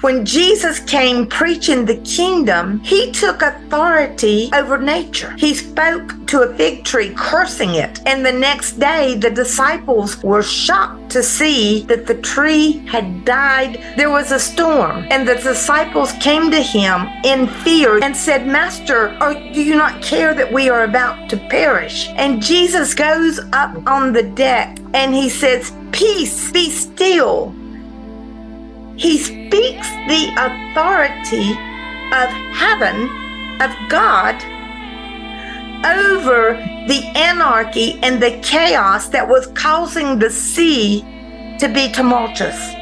When Jesus came preaching the kingdom, he took authority over nature. He spoke to a fig tree, cursing it. And the next day, the disciples were shocked to see that the tree had died. There was a storm, and the disciples came to him in fear and said, Master, do you not care that we are about to perish? And Jesus goes up on the deck and he says, Peace, be still. He speaks the authority of heaven, of God, over the anarchy and the chaos that was causing the sea to be tumultuous.